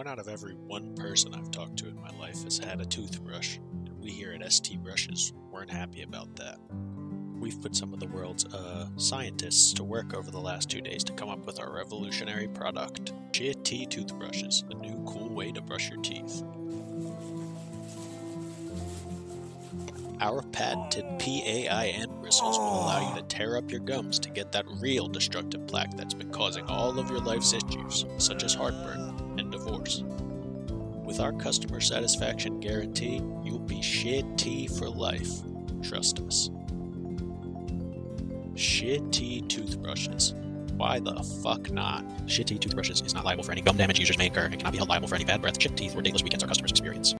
One out of every one person I've talked to in my life has had a toothbrush, and we here at ST Brushes weren't happy about that. We've put some of the world's uh, scientists to work over the last two days to come up with our revolutionary product T toothbrushes, a new cool way to brush your teeth. Our patented PAIN bristles will allow you to tear up your gums to get that real destructive plaque that's been causing all of your life's issues, such as heartburn and divorce. With our customer satisfaction guarantee, you'll be shitty for life. Trust us. Shitty toothbrushes. Why the fuck not? Shitty toothbrushes is not liable for any gum damage users may incur and cannot be held liable for any bad breath, chipped teeth, or dateless weekends our customers experience.